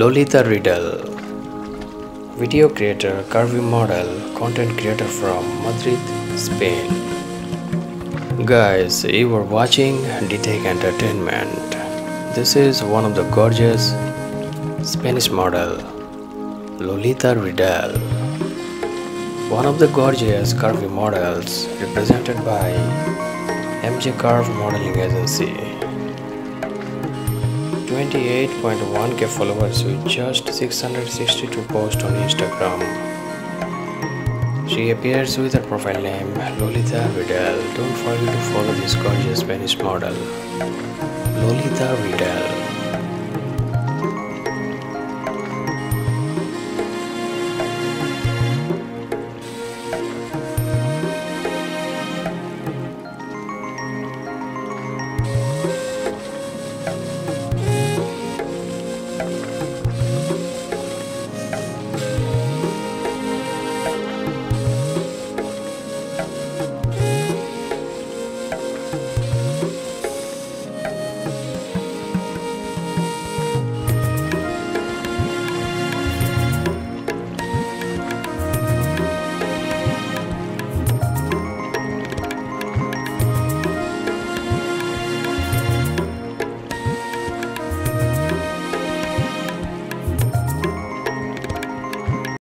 Lolita Rydell Video creator, curvy model, content creator from Madrid, Spain. Guys, you are watching DTech Entertainment. This is one of the gorgeous Spanish model, Lolita Rydell. One of the gorgeous curvy models represented by MJ Curve Modeling Agency. 28.1k followers with just 662 posts on Instagram. She appears with her profile name Lolita Vidal. Don't forget to follow this gorgeous Spanish model, Lolita Rydell.